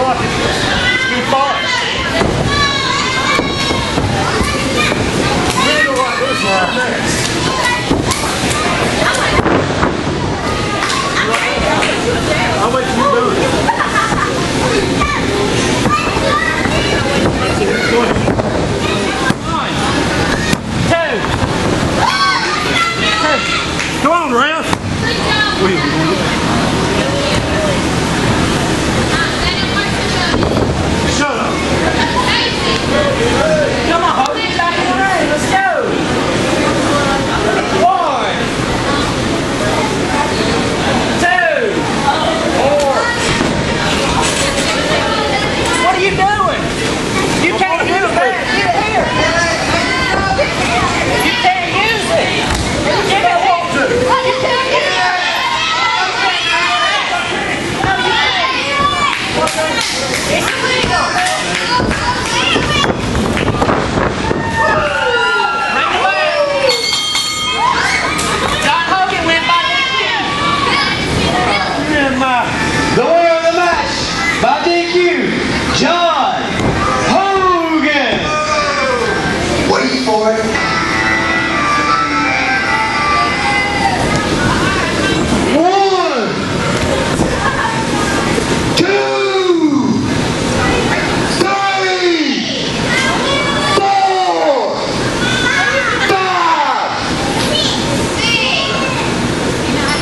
Lopes.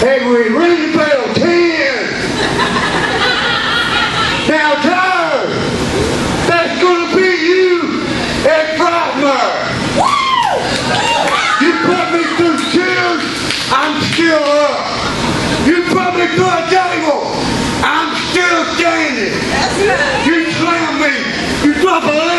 And we ring the bell, 10. now turn. That's going to be you and Frightmare. You put me through chairs, I'm still up. You put me through a table, I'm still standing. You slam me, you drop a leg.